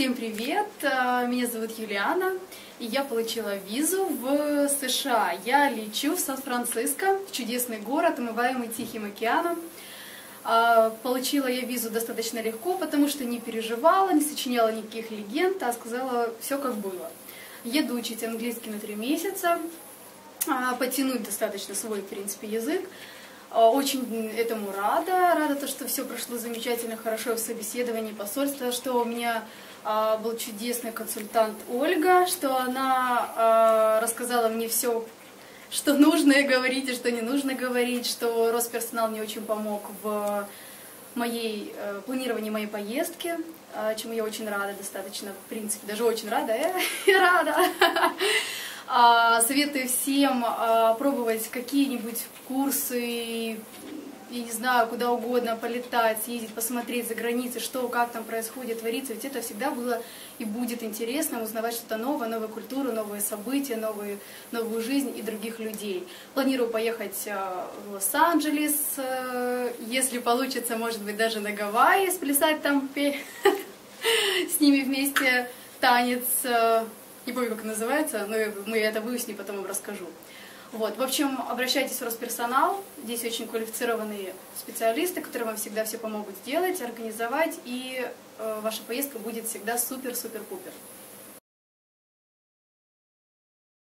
Всем привет! А, Меня зовут Юлиана, и я получила визу в США. Я лечу в Сан-Франциско, чудесный город, омываемый Тихим океаном. А, Получила я визу достаточно легко, потому что не переживала, не сочиняла никаких легенд, а сказала все как было. Еду учить английский на три месяца, а, подтянуть достаточно свой, в принципе, язык. А, Очень этому рада. Рада то, что все прошло замечательно, хорошо в собеседовании посольства, что у меня а, был чудесный консультант Ольга, что она а, рассказала мне все, что нужно говорить и что не нужно говорить, что Росперсонал мне очень помог в моей э, планировании моей поездки, чему я очень рада достаточно, в принципе, даже очень рада, э, рада. А, Советую всем а, пробовать какие-нибудь курсы, я не знаю, куда угодно полетать, съездить, посмотреть за границей, что, как там происходит, творится. Ведь это всегда было и будет интересно, узнавать что-то новое, новую культуру, новые события, новые, новую жизнь и других людей. Планирую поехать а, в Лос-Анджелес, э, если получится, может быть, даже на Гавайи, сплясать там, с ними вместе танец, э, не помню, как называется, но мы это выясним, потом вам расскажу. Вот, в общем, обращайтесь в Росперсонал, здесь очень квалифицированные специалисты, которые вам всегда все помогут сделать, организовать, и э, ваша поездка будет всегда супер-супер-пупер.